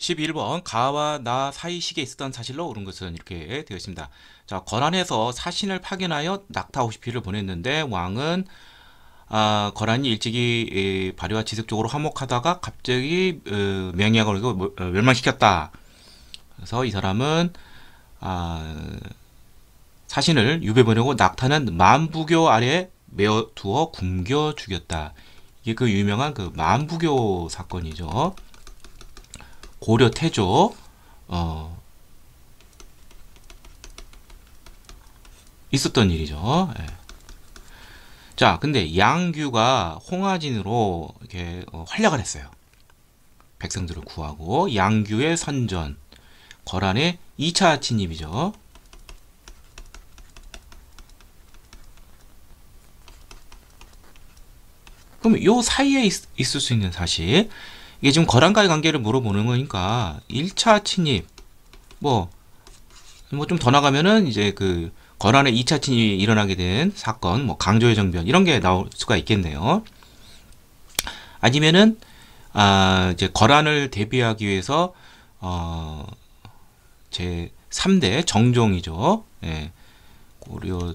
11번 가와 나 사이 시기에 있었던 사실로 옳은 것은 이렇게 되어 있습니다. 자, 거란에서 사신을 파견하여 낙타 50피를 보냈는데 왕은 아, 거란이 일찍이 에, 발해와 지속적으로 화목하다가 갑자기 어, 명예가 걸리고 뭐, 어, 멸망시켰다. 그래서 이 사람은 아, 사신을 유배 보내고 낙타는 만부교 아래 메어 두어 굶겨 죽였다. 이게 그 유명한 그 만부교 사건이죠. 고려 태조 어, 있었던 일이죠. 예. 자, 근데 양규가 홍화진으로 이렇게 어, 활약을 했어요. 백성들을 구하고 양규의 선전, 거란의 2차 침입이죠. 그럼 요 사이에 있, 있을 수 있는 사실 이게 지금 거란과의 관계를 물어보는 거니까 1차 침입 뭐 뭐 좀 더 나가면은 이제 그 거란의 2차 침입이 일어나게 된 사건 뭐 강조의 정변 이런 게 나올 수가 있겠네요. 아니면은 아 이제 거란을 대비하기 위해서 어제 3대 정종이죠. 예. 고려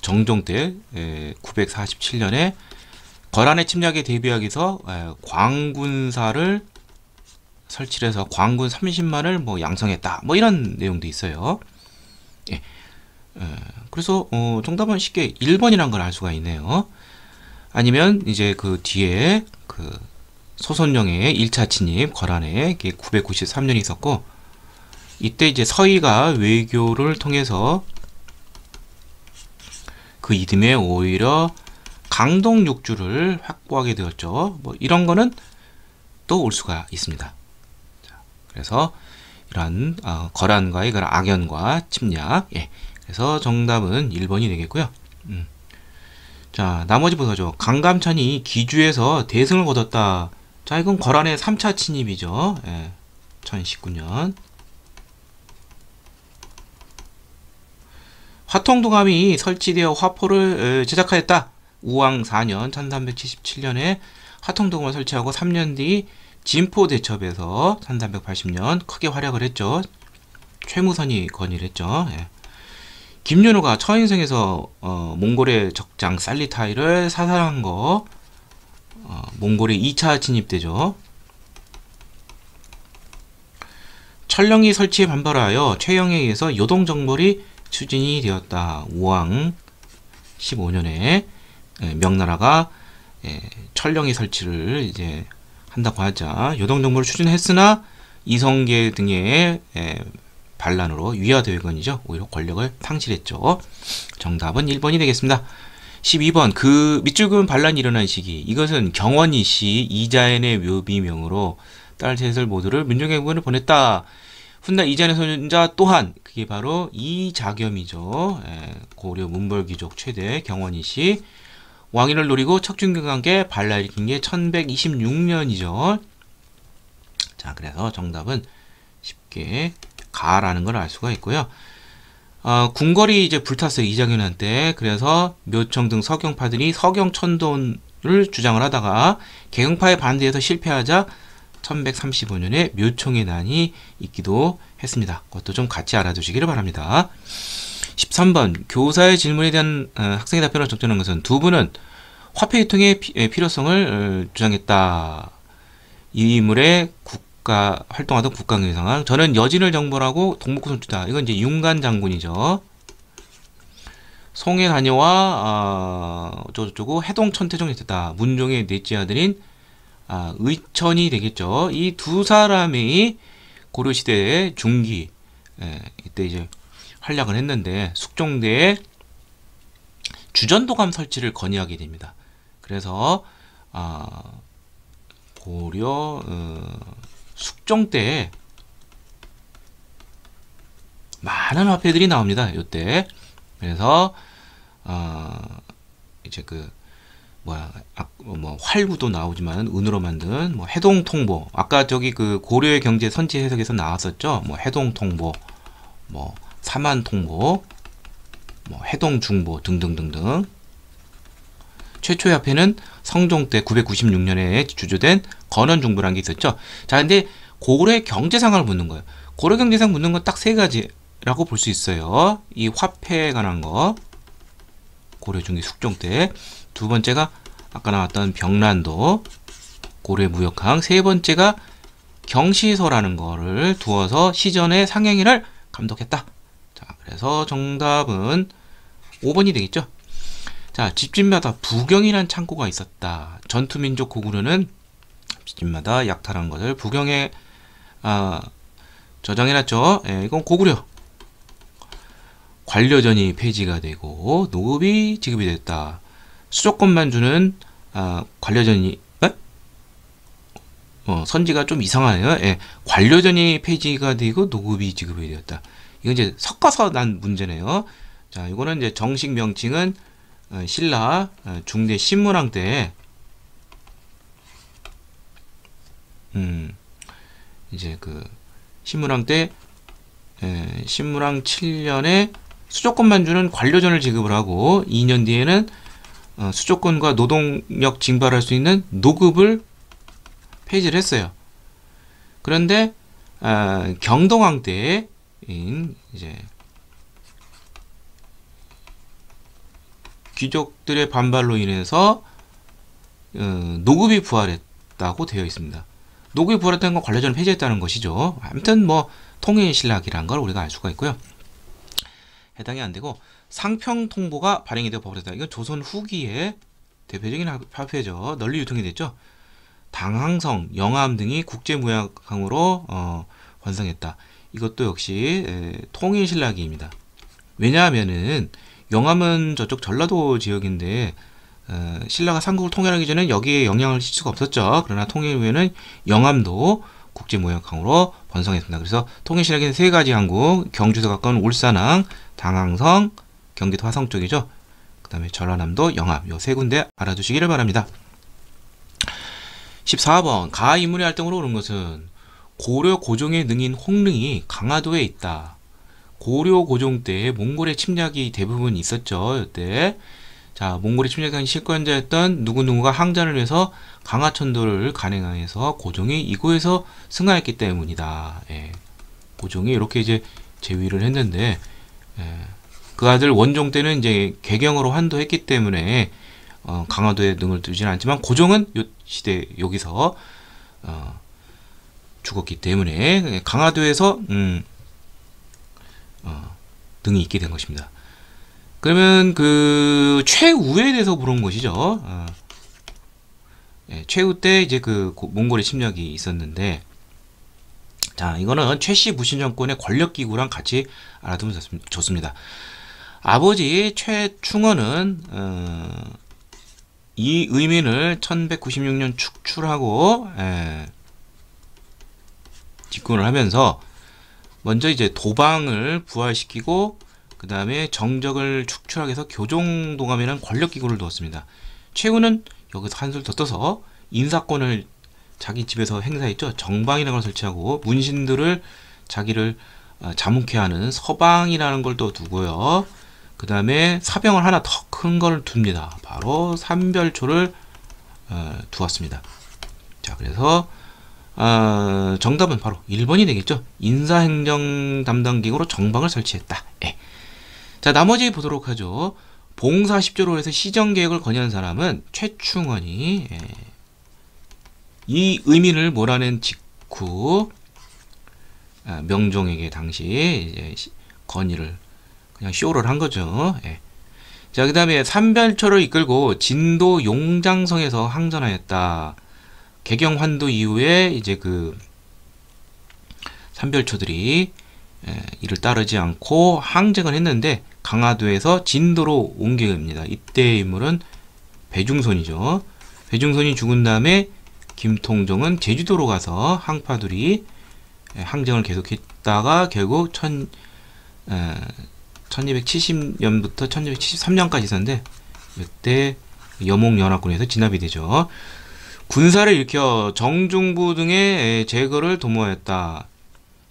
정종 때 예, 947년에 거란의 침략에 대비하기 위해서 예, 광군사를 설치를 해서 광군 30만을 뭐 양성했다. 뭐 이런 내용도 있어요. 예. 예, 그래서 어, 정답은 쉽게 1번이란 걸 알 수가 있네요. 아니면 이제 그 뒤에 그 소선령의 1차 침입 거란에 993년이 있었고 이때 이제 서희가 외교를 통해서 그 이듬해 오히려 강동 육주를 확보하게 되었죠. 뭐 이런 거는 또 올 수가 있습니다. 자, 그래서 이러한 어, 거란과의 악연과 침략. 예. 그래서 정답은 1번이 되겠고요. 음. 자, 나머지 보죠. 강감찬이 기주에서 대승을 거뒀다. 자, 이건 거란의 3차 침입이죠. 예. 1019년. 화통도감이 설치되어 화포를 제작하였다. 우왕 4년 1377년에 화통도감을 설치하고 3년 뒤 진포 대첩에서 1380년 크게 활약을 했죠. 최무선이 건의를 했죠. 예. 김윤호가 처인성에서 어, 몽골의 적장 살리타이를 사살한 거 어, 몽골의 2차 진입되죠. 철령이 설치에 반발하여 최영에 의해서 요동정벌이 추진이 되었다. 우왕 15년에 명나라가 철령이 설치를 이제 한다고 하자 요동정벌을 추진했으나 이성계 등의 반란으로 위화대회건이죠. 오히려 권력을 상실했죠. 정답은 1번이 되겠습니다. 12번 그 밑줄금 반란이 일어난 시기 이것은 경원이 씨 이자연의 묘비명으로 딸 셋을 모두를 민족행군을 보냈다. 훗날 이자연의 손자 또한 그게 바로 이자겸이죠. 고려 문벌귀족 최대 경원이 씨 왕위를 노리고 척준경과 함께 반란 일으킨 게 1126년이죠. 자 그래서 정답은 쉽게 가라는 걸 알 수가 있고요. 어, 궁궐이 이제 불탔어요 이장현한테 그래서 묘청 등 서경파들이 서경천돈을 주장을 하다가 개경파에 반대해서 실패하자 1135년에 묘청의 난이 있기도 했습니다. 그것도 좀 같이 알아두시기를 바랍니다. 13번 교사의 질문에 대한 어, 학생의 답변을 적절한 것은 두 분은 화폐 유통의 필요성을 어, 주장했다. 이 인물의 국가 활동하던 국가경제 상황. 저는 여진을 정벌하고 동북구 선주다. 이건 이제 윤간 장군이죠. 송해 다녀와 어, 어쩌고저쩌고 해동 천태종이 됐다. 문종의 넷째 아들인 아, 의천이 되겠죠. 이 두 사람이 고려 시대의 중기 예, 이때 이제 활약을 했는데 숙종대에 주전도감 설치를 건의하게 됩니다. 그래서 아, 고려 어, 숙종 때 많은 화폐들이 나옵니다. 이때 그래서 어, 이제 그 뭐야 뭐 활구도 나오지만 은으로 만든 뭐 해동 통보 아까 저기 그 고려의 경제 선지 해석에서 나왔었죠. 뭐 해동 통보 뭐 사만 통보 뭐 해동 중보 등등등등 최초의 화폐는 성종 때 996년에 주조된 건원중부라는 게 있었죠. 자, 근데 고려의 경제상을 묻는 거예요. 고려 경제상 묻는 건 딱 세 가지라고 볼 수 있어요. 이 화폐에 관한 거. 고려 중기 숙종 때. 두 번째가 아까 나왔던 병란도. 고려 무역항. 세 번째가 경시소라는 거를 두어서 시전의 상행위를 감독했다. 자, 그래서 정답은 5번이 되겠죠. 자, 집집마다 부경이란 창고가 있었다. 전투민족 고구려는 집집마다 약탈한 것을 부경에 아, 저장해놨죠. 예, 이건 고구려. 관료전이 폐지가 되고 노급이 지급이 됐다. 수조권만 주는 아, 관료전이 에? 어, 선지가 좀 이상하네요. 예, 관료전이 폐지가 되고 노급이 지급이 되었다. 이건 이제 섞어서 난 문제네요. 자, 이거는 이제 정식 명칭은 어, 신라 어, 중대 신문왕 때 음, 이제 그 신문왕 때 에, 신문왕 7년에 수조권만 주는 관료전을 지급을 하고 2년 뒤에는 어, 수조권과 노동력 징발할 수 있는 노급을 폐지를 했어요. 그런데 아, 경동왕 때 인 이제 귀족들의 반발로 인해서 어, 노급이 부활했다고 되어 있습니다. 노급이 부활했다는 건 관료전을 폐지했다는 것이죠. 아무튼 뭐 통일 신락이란 걸 우리가 알 수가 있고요. 해당이 안 되고 상평 통보가 발행이 되어 버렸다. 이건 조선 후기에 대표적인 화폐죠. 널리 유통이 됐죠. 당항성, 영암 등이 국제 무역항으로 어, 완성했다. 이것도 역시 에, 통일신라기입니다. 왜냐하면은 영암은 저쪽 전라도 지역인데 어, 신라가 삼국을 통일하기 전에 여기에 영향을 줄 수가 없었죠. 그러나 통일 후에는 영암도 국제 무역항으로 번성했습니다. 그래서 통일신라기는 세 가지 항국, 경주에서 가까운 울산항, 당항성, 경기도 화성 쪽이죠. 그 다음에 전라남도 영암 요 세 군데 알아두시기를 바랍니다. 14번 가 인물의 활동으로 오른 것은 고려 고종의 능인 홍릉이 강화도에 있다. 고려 고종 때 몽골의 침략이 대부분 있었죠. 이때 자 몽골의 침략한 실권자였던 누구누구가 항전을 해서 강화천도를 간행해서 고종이 이곳에서 승하했기 때문이다. 예. 고종이 이렇게 이제 제위를 했는데 예. 그 아들 원종 때는 이제 개경으로 환도했기 때문에 어, 강화도에 능을 두지는 않지만 고종은 요 시대 여기서 어, 죽었기 때문에 강화도에서 음, 어, 등이 있게 된 것입니다. 그러면 그 최우에 대해서 물은 것이죠. 어, 예, 최우 때 이제 그 몽골의 침략이 있었는데 자 이거는 최씨 무신 정권의 권력 기구랑 같이 알아두면 좋습니다. 아버지 최충원은 어, 이 의민을 1196년 축출하고 에, 집권을 하면서 먼저 이제 도방을 부활시키고 그 다음에 정적을 축출하기 위해서 교종동감이라는 권력기구를 두었습니다. 최후는 여기서 한술 더 떠서 인사권을 자기 집에서 행사했죠. 정방이라는 걸 설치하고 문신들을 자기를 어, 자묵해 하는 서방이라는 걸 또 두고요. 그 다음에 사병을 하나 더 큰 걸 둡니다. 바로 삼별초를 어, 두었습니다. 자, 그래서 어, 정답은 바로 1번이 되겠죠. 인사행정 담당 기구로 정방을 설치했다. 예. 자, 나머지 보도록 하죠. 봉사 10조로 해서 시정 계획을 건의한 사람은 최충원이 예. 이 의미를 몰아낸 직후 아, 명종에게 당시 건의를 그냥 쇼를 한 거죠. 예. 자, 그 다음에 삼별초를 이끌고 진도 용장성에서 항전하였다. 개경 환도 이후에 이제 그 삼별초들이 예, 이를 따르지 않고 항쟁을 했는데 강화도에서 진도로 옮겨갑니다. 이때 인물은 배중손이죠. 배중손이 죽은 다음에 김통종은 제주도로 가서 항파들이 예, 항쟁을 계속했다가 결국 천, 에, 1270년부터 1273년까지 있었는데 이때 여몽연합군에서 진압이 되죠. 군사를 일으켜 정중부 등의 제거를 도모했다.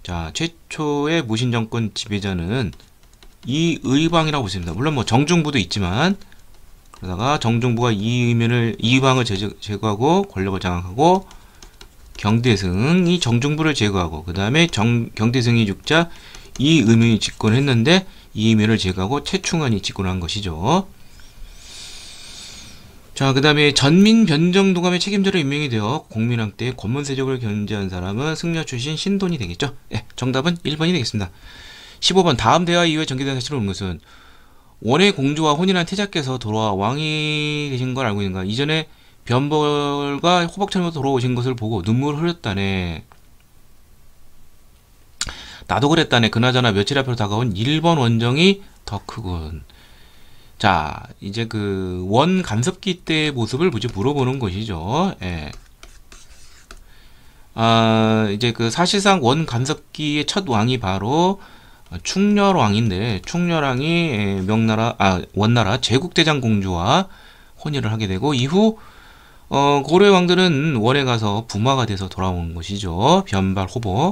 자, 최초의 무신 정권 지배자는 이 의방이라고 보십니다. 물론 뭐 정중부도 있지만 그러다가 정중부가 이 의면을 이방을 제거하고 권력을 장악하고 경대승이 정중부를 제거하고 그 다음에 경대승이 죽자 이 의면이 집권했는데 이 의면을 제거하고 최충환이 집권한 것이죠. 자, 그 다음에 전민 변정도감의 책임자로 임명이 되어 공민왕 때 권문 세족을 견제한 사람은 승려 출신 신돈이 되겠죠. 예, 정답은 1번이 되겠습니다. 15번 다음 대화 이후에 전개된 사실을 온 것은 원의 공주와 혼인한 태자께서 돌아와 왕이 되신 걸 알고 있는가. 이전에 변벌과 호박처럼 돌아오신 것을 보고 눈물을 흘렸다네. 나도 그랬다네. 그나저나 며칠 앞으로 다가온 1번 원정이 더 크군. 자, 이제 그 원 간섭기 때의 모습을 이제 물어보는 것이죠. 예. 아, 이제 그 사실상 원 간섭기의 첫 왕이 바로 충렬왕인데 충렬왕이 예, 명나라 아 원나라 제국대장 공주와 혼인을 하게 되고 이후 어, 고려 왕들은 원에 가서 부마가 돼서 돌아온 것이죠. 변발 호보.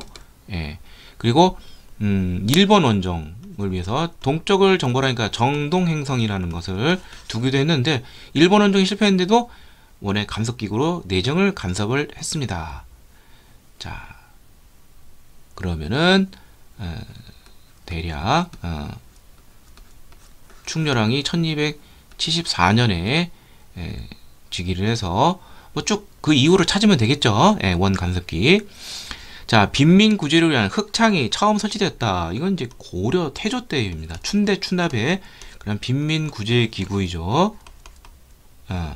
예. 그리고 음, 일본 원정 을 위해서 동쪽을 정벌하니까 정동행성이라는 것을 두기도 했는데 일본 원정이 실패했는데도 원의 간섭기구로 내정을 간섭을 했습니다. 자 그러면은 어, 대략 어, 충렬왕이 1274년에 에, 즉위를 해서 뭐 쭉 그 이후를 찾으면 되겠죠. 예, 원 간섭기. 자, 빈민 구제를 위한 흑창이 처음 설치됐다. 이건 이제 고려 태조 때입니다. 춘대 춘납의 그런 빈민 구제 기구이죠. 아.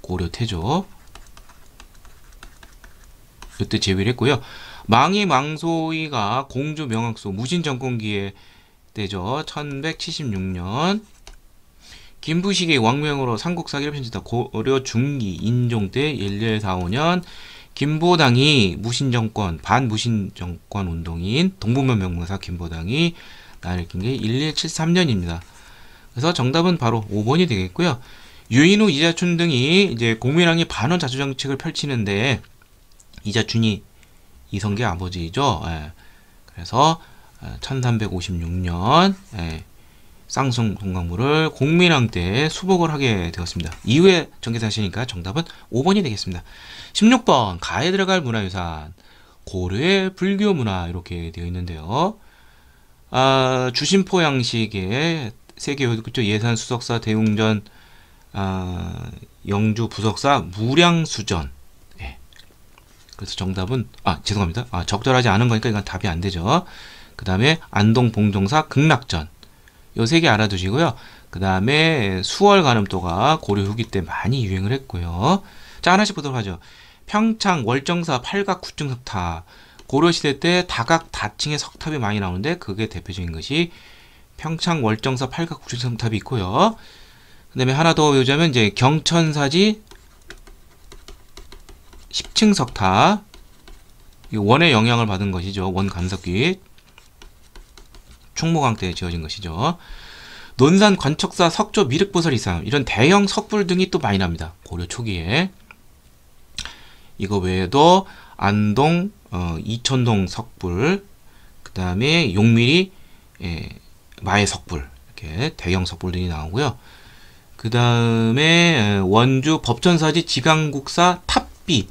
고려 태조. 이때 제위를 했고요. 망이 망소이가 공주 명학소 무신 정권기에 때죠. 1176년 김부식의 왕명으로 삼국사기를 편집다 고려 중기 인종 때 1145년 김보당이 무신정권 반무신정권 운동인 동북면 명문사 김보당이 나를 낀게 1173년입니다. 그래서 정답은 바로 5번이 되겠고요. 유인우 이자춘 등이 이제 공민왕이 반원 자주 정책을 펼치는데 이자춘이 이성계 아버지죠. 예. 그래서 1356년 예. 쌍송 동강물을 공민왕 때 수복을 하게 되었습니다. 이후에 전개사시니까 정답은 5번이 되겠습니다. 16번 가에 들어갈 문화유산 고려의 불교 문화 이렇게 되어 있는데요. 아, 주심포 양식의 세계 그죠 예산 수석사 대웅전 아, 영주 부석사 무량수전 예. 그래서 정답은 아 죄송합니다. 아, 적절하지 않은 거니까 이건 답이 안 되죠. 그 다음에 안동 봉종사 극락전 요 세 개 알아두시고요. 그 다음에 수월 가늠도가 고려 후기 때 많이 유행을 했고요. 자, 하나씩 보도록 하죠. 평창 월정사 팔각 구층 석탑. 고려 시대 때 다각 다층의 석탑이 많이 나오는데 그게 대표적인 것이 평창 월정사 팔각 구층 석탑이 있고요. 그 다음에 하나 더 외우자면 이제 경천사지 10층 석탑. 원의 영향을 받은 것이죠. 원 간섭기. 충무강 때 지어진 것이죠. 논산 관척사 석조 미륵보설 이상 이런 대형 석불 등이 또 많이 납니다. 고려 초기에 이거 외에도 안동 어, 이천동 석불 그 다음에 용미리 예, 마애 석불 이렇게 대형 석불 등이 나오고요. 그 다음에 원주 법천사지 지광국사 탑비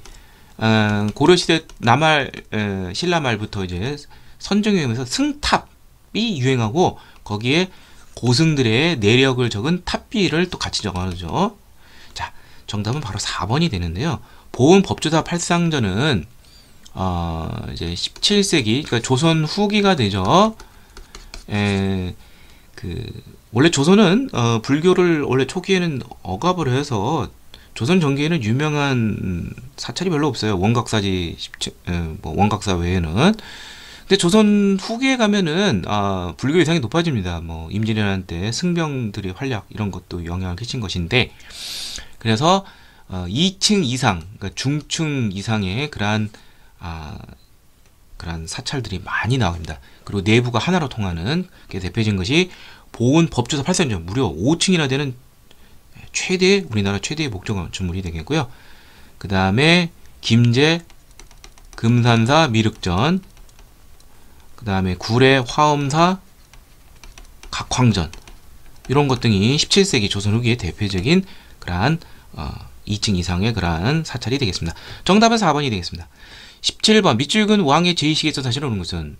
어, 고려시대 나말 에, 신라말부터 이제 선종 유행에서 승탑 탑이 유행하고 거기에 고승들의 내력을 적은 탑비를 또 같이 적어놓죠. 자, 정답은 바로 4번이 되는데요. 보은 법조사 팔상전은 어, 이제 17세기, 그러니까 조선 후기가 되죠. 에, 그 원래 조선은 어, 불교를 원래 초기에는 억압을 해서 조선 전기에는 유명한 사찰이 별로 없어요. 원각사지 17, 에, 뭐 원각사 외에는 근데 조선 후기에 가면은 아, 불교 이상이 높아집니다. 뭐 임진왜란 때 승병들의 활약 이런 것도 영향을 끼친 것인데 그래서 어, 2층 이상, 그러니까 중층 이상의 그러한 아, 그러한 사찰들이 많이 나옵니다. 그리고 내부가 하나로 통하는 게 대표적인 것이 보은 법조사 8선전 무려 5층이나 되는 최대 우리나라 최대의 목적 건물이 되겠고요. 그 다음에 김제, 금산사, 미륵전, 그 다음에 구례 화엄사 각황전 이런 것 등이 17세기 조선 후기의 대표적인 그러한 어, 2층 이상의 그러한 사찰이 되겠습니다. 정답은 4번이 되겠습니다. 17번 밑줄근 왕의 제의식에서 사실 오는 것은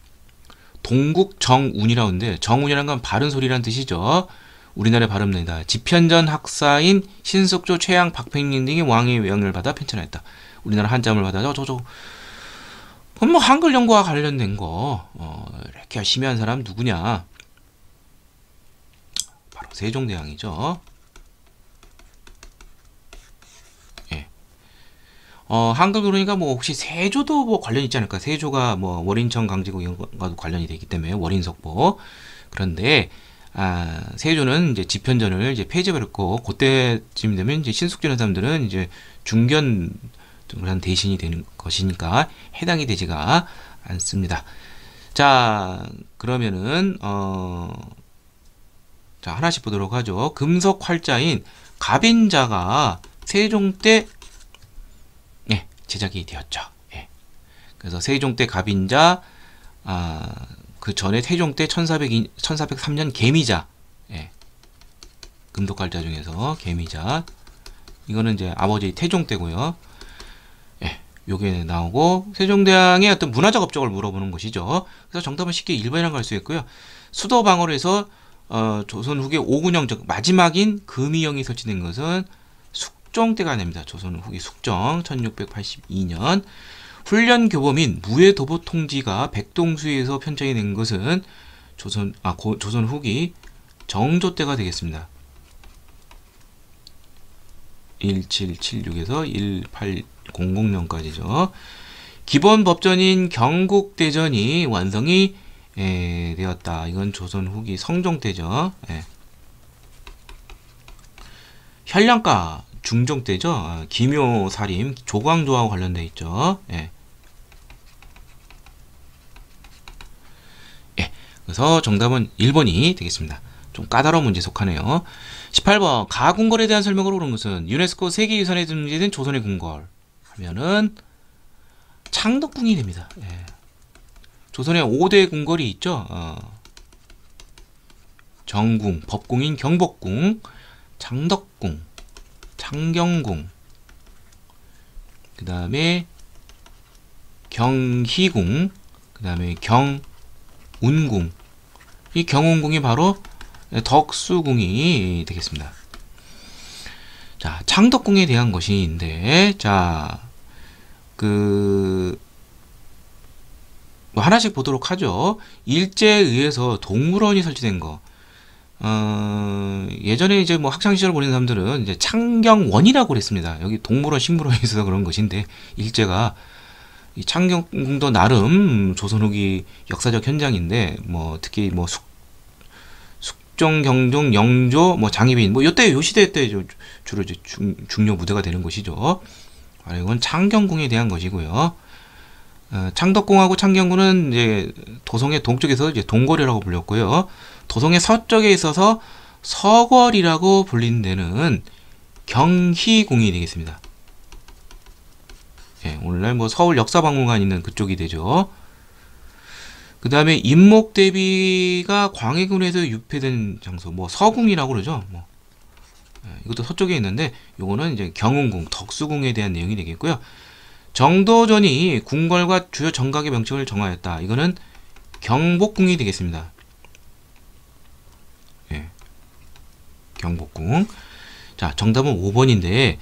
동국 정운이라는데 정운이라는 건 바른 소리란 뜻이죠. 우리나라의 발음입니다. 지편전 학사인 신숙조 최양 박팽린 등이 왕의 명을 받아 편찬했다. 우리나라 한자음을 받아 저저 그럼 뭐 한글 연구와 관련된 거 어, 이렇게 열심히 한 사람 누구냐? 바로 세종대왕이죠. 예. 어, 한글 그러니까 뭐 혹시 세조도 뭐 관련 있지 않을까? 세조가 뭐 월인청 강제국 것과도 관련이 되기 때문에 월인석보. 그런데 아, 세조는 이제 집현전을 이제 폐지해버렸고 그때쯤 되면 이제 신숙전 사람들은 이제 중견 그런 대신이 되는 것이니까 해당이 되지가 않습니다. 자 그러면은 어, 자 하나씩 보도록 하죠. 금속 활자인 갑인자가 세종 때 예, 제작이 되었죠. 예. 그래서 세종 때 갑인자 아, 그 전에 태종 때 1400, 1403년 개미자 예. 금독갈자 중에서 개미자 이거는 이제 아버지 태종 때고요. 예. 요게 나오고 세종대왕의 어떤 문화적 업적을 물어보는 것이죠. 그래서 정답은 쉽게 1번이라고 할 수 있고요. 수도 방어로 해서 어, 조선 후기 5군영 즉 마지막인 금이영이 설치된 것은 숙종 때가 됩니다. 조선 후기 숙정 1682년 훈련 및 무예 도보 통지가 백동수에서 편찬이 된 것은 조선 아 고, 조선 후기 정조 때가 되겠습니다. 1776에서 1800년까지죠. 기본 법전인 경국대전이 완성이 에, 되었다. 이건 조선 후기 성종 때죠. 예. 현량가 중종 때죠. 아, 기묘살임 조광조하고 관련돼 있죠. 예. 예. 그래서 정답은 1번이 되겠습니다. 좀 까다로운 문제 속하네요. 18번 가궁궐에 대한 설명으로 오른 것은 유네스코 세계유산에 등재된 조선의 궁궐 하면은 창덕궁이 됩니다. 예. 조선의 5대 궁궐이 있죠. 어. 정궁, 법궁인 경복궁, 창덕궁, 창경궁, 그 다음에 경희궁, 그 다음에 경운궁. 이 경운궁이 바로 덕수궁이 되겠습니다. 자, 창덕궁에 대한 것인데, 자, 그, 뭐 하나씩 보도록 하죠. 일제에 의해서 동물원이 설치된 거. 어, 예전에 이제 뭐 학창 시절 보낸 사람들은 이제 창경원이라고 그랬습니다. 여기 동물원, 식물원이 있어서 그런 것인데 일제가 이 창경궁도 나름 조선 후기 역사적 현장인데 뭐 특히 뭐 숙, 숙종, 경종, 영조, 뭐 장희빈 뭐 요때 요 시대 때 주로 이제 중, 중요 무대가 되는 것이죠. 아, 이건 창경궁에 대한 것이고요. 어, 창덕궁하고 창경궁은 이제 도성의 동쪽에서 이제 동거리라고 불렸고요. 도성의 서쪽에 있어서 서거리라고 불리는 데는 경희궁이 되겠습니다. 예, 오늘날 뭐 서울 역사박물관 있는 그쪽이 되죠. 그 다음에 임목대비가 광해군에서 유폐된 장소, 뭐 서궁이라고 그러죠. 뭐 예, 이것도 서쪽에 있는데 요거는 이제 경운궁, 덕수궁에 대한 내용이 되겠고요. 정도전이 궁궐과 주요 정각의 명칭을 정하였다. 이거는 경복궁이 되겠습니다. 예. 경복궁. 자, 정답은 5번인데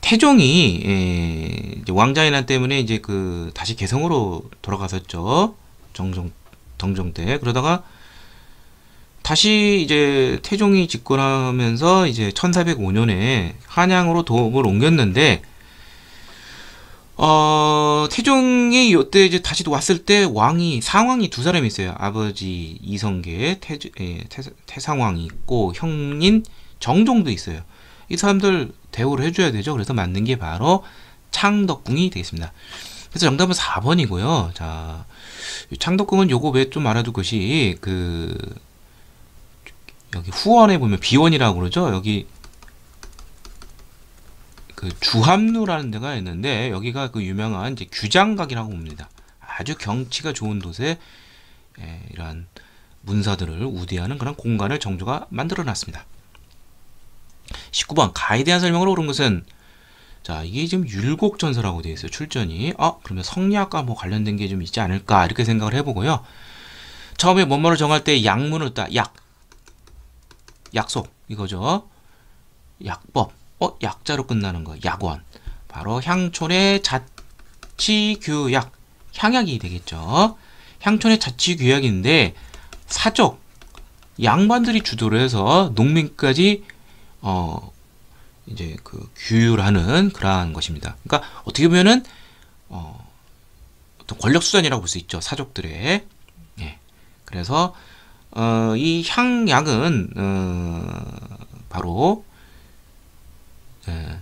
태종이 예, 왕자의 난 때문에 이제 그 다시 개성으로 돌아갔었죠. 정종 정종 때 그러다가 다시 이제 태종이 집권하면서 이제 1405년에 한양으로 도읍을 옮겼는데 어, 태종이 이때 이제 다시 왔을 때 왕이 상왕이 두 사람이 있어요. 아버지 이성계 태, 예, 태, 태상왕이 있고 형인 정종도 있어요. 이 사람들 대우를 해줘야 되죠. 그래서 만든 게 바로 창덕궁이 되겠습니다. 그래서 정답은 4번이고요. 자, 창덕궁은 요거 왜 좀 알아둘 것이 그 여기 후원에 보면 비원이라고 그러죠. 여기 그 주함루라는 데가 있는데 여기가 그 유명한 이제 규장각이라고 봅니다. 아주 경치가 좋은 곳에 예, 이러한 문사들을 우대하는 그런 공간을 정조가 만들어 놨습니다. 19번 가에 대한 설명을 옳은 것은 자 이게 지금 율곡전서라고 되어 있어요 출전이 아 그러면 성리학과 뭐 관련된 게 좀 있지 않을까 이렇게 생각을 해보고요 처음에 뭐뭐를 정할 때 약문을 따 약 약속 이거죠. 약법. 어 약자로 끝나는 거 약원. 바로 향촌의 자치규약. 향약이 되겠죠. 향촌의 자치규약인데 사족 양반들이 주도를 해서 농민까지 어 이제 그 규율하는 그러한 것입니다. 그러니까 어떻게 보면은 어 어떤 권력 수단이라고 볼 수 있죠. 사족들의. 예. 그래서 어, 이 향약은 어, 바로 예,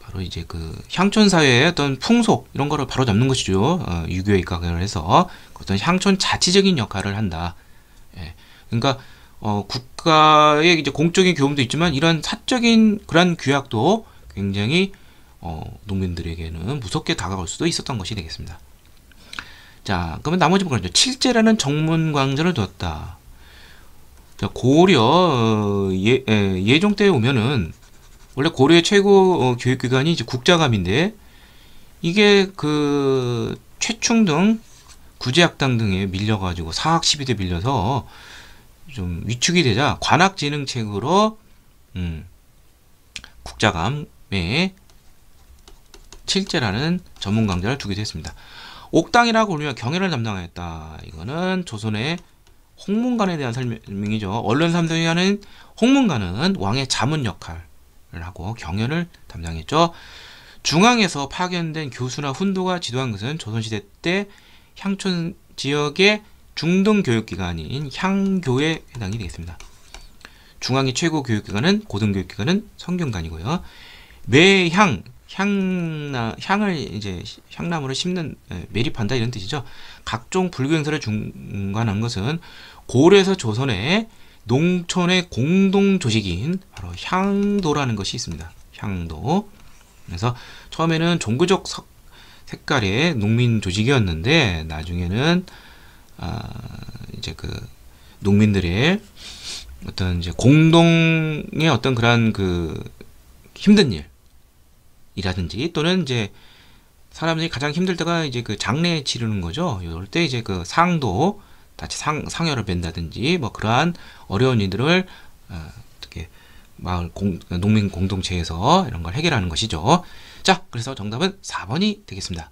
바로 이제 그 향촌 사회의 어떤 풍속 이런 거를 바로 잡는 것이죠. 어, 유교에 입각을 해서 어떤 향촌 자치적인 역할을 한다. 예. 그러니까 어, 국가의 이제 공적인 교훈도 있지만 이런 사적인 그런 규약도 굉장히 어, 농민들에게는 무섭게 다가올 수도 있었던 것이 되겠습니다. 자, 그러면 나머지 부분죠. 칠제라는 정문 광전을 두었다. 자, 고려 어, 예, 예, 예 종 때 오면은 원래 고려의 최고 어, 교육기관이 이제 국자감인데 이게 그 최충 등 구제학당 등에 밀려가지고 사학 시비대 밀려서 좀 위축이 되자 관악지능책으로 음, 국자감에 칠제라는 전문 강좌를 두게 됐습니다. 옥당이라고 불리며 경연을 담당하였다. 이거는 조선의 홍문관에 대한 설명이죠. 언론 삼성이 하는 홍문관은 왕의 자문 역할을 하고 경연을 담당했죠. 중앙에서 파견된 교수나 훈도가 지도한 것은 조선시대 때 향촌 지역의 중등 교육기관인 향교에 해당이 되겠습니다. 중앙의 최고 교육기관은 고등교육기관은 성균관이고요. 매향 향나 향을 이제 향나무를 심는 매립한다 이런 뜻이죠. 각종 불교 행사를 중관한 것은 고려에서 조선의 농촌의 공동 조직인 바로 향도라는 것이 있습니다. 향도. 그래서 처음에는 종교적 색깔의 농민 조직이었는데 나중에는 아, 이제 그 농민들의 어떤 이제 공동의 어떤 그런 그 힘든 일 이라든지 또는 이제 사람들이 가장 힘들 때가 이제 그 장례 치르는 거죠. 이럴 때 이제 그 상도 다시 상 상여를 뵌다든지 뭐 그러한 어려운 일들을 어, 어떻게 마을 공, 농민 공동체에서 이런 걸 해결하는 것이죠. 자, 그래서 정답은 4번이 되겠습니다.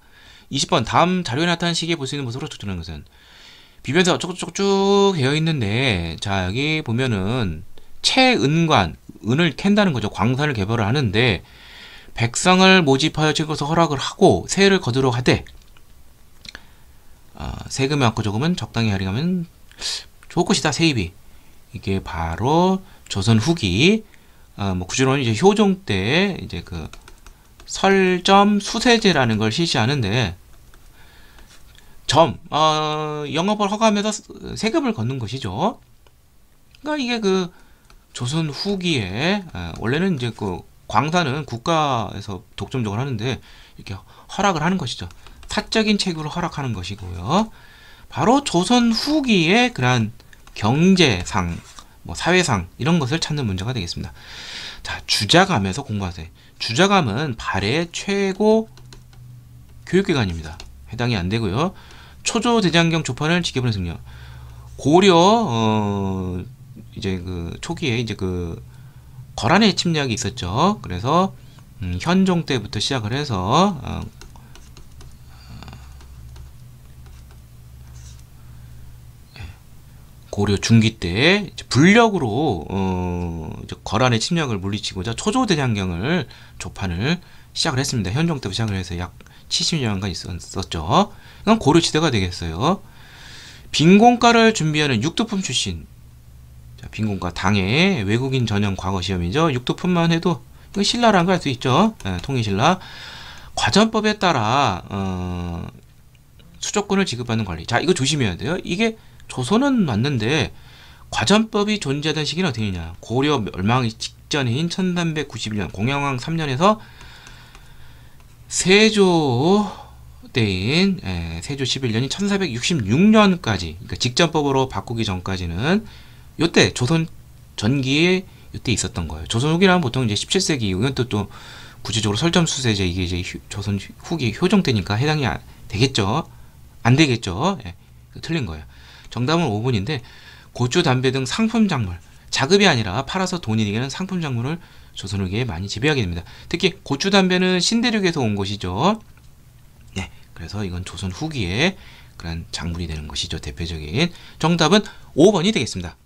20번 다음 자료에 나타난 시기에 볼 수 있는 모습으로 추천하는 것은 비변서 쭉쭉 쭉 되어 있는데 자 여기 보면은 채은관 은을 캔다는 거죠 광산을 개발을 하는데 백성을 모집하여 찍어서 허락을 하고 세를 거두러 하되 어, 세금이 많고 조금은 적당히 할인하면 좋을 것이다 세입이 이게 바로 조선 후기 어, 뭐 구조론 이제 효종 때 이제 그 설점 수세제라는 걸 실시하는데 점, 어, 영업을 허가하면서 세금을 걷는 것이죠. 그러니까 이게 그 조선 후기에 어, 원래는 이제 그 광산은 국가에서 독점적으로 하는데 이렇게 허락을 하는 것이죠. 사적인 책으로 허락하는 것이고요. 바로 조선 후기에 그러한 경제상, 뭐 사회상 이런 것을 찾는 문제가 되겠습니다. 자, 주자감에서 공부하세요. 주자감은 발의 최고 교육기관입니다. 해당이 안 되고요. 초조 대장경 조판을 지켜보는 승려. 고려 어 이제 그 초기에 이제 그 거란의 침략이 있었죠. 그래서 음, 현종 때부터 시작을 해서 어, 예, 고려 중기 때 불력으로 어, 거란의 침략을 물리치고자 초조 대장경을 조판을 시작을 했습니다. 현종 때부터 시작을 해서 약 70년간 있었죠. 이건 고려 시대가 되겠어요. 빈공과를 준비하는 육두품 출신. 자, 빈공과 당의 외국인 전형 과거 시험이죠. 육두품만 해도 이거 신라라는 걸 알 수 있죠. 네, 통일신라. 과전법에 따라 어, 수족권을 지급받는 관리. 자, 이거 조심해야 돼요. 이게 조선은 맞는데 과전법이 존재하던 시기는 어떻게 되냐. 고려 멸망 직전인 1391년 공양왕 3년에서 세조 때인 에, 세조 11년이 1466년까지 그러니까 직전법으로 바꾸기 전까지는 요때 조선 전기에 요때 있었던 거예요. 조선 후기라면 보통 이제 17세기 이건 또, 또 구체적으로 설점수세제 이게 이제 휴- 조선 후기 효종 때니까 해당이 안 되겠죠. 안 되겠죠. 예, 틀린 거예요. 정답은 5번인데 고추, 담배 등 상품 작물 자급이 아니라 팔아서 돈이 되는 상품 작물을 조선 후기에 많이 재배하게 됩니다. 특히 고추, 담배는 신대륙에서 온 것이죠. 네, 그래서 이건 조선 후기에 그런 작물이 되는 것이죠. 대표적인 정답은 5번이 되겠습니다.